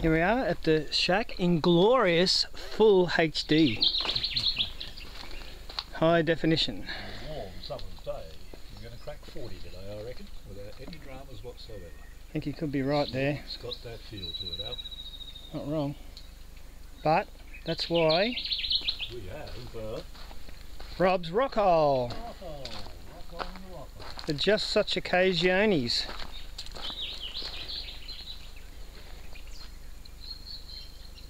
Here we are at the shack in glorious full HD. High definition. Warm summer's day. We're going to crack 40 today, I reckon, without any dramas whatsoever. I think you could be right there. It's got that feel to it, Al. Not wrong. But that's why We have uh, Rob's Rock Hole rock on, rock on the rock on. for just such occasiones.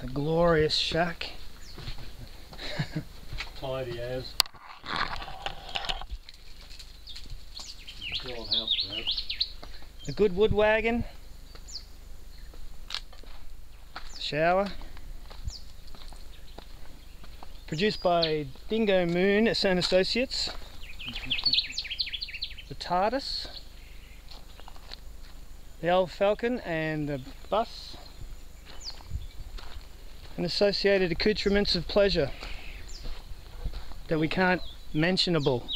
The glorious shack. tidy as. Still house perhaps. The good wood wagon. Shower. Produced by Dingo Moon at and Associates. The TARDIS. The old Falcon and the bus. And associated accoutrements of pleasure that we can't mentionable.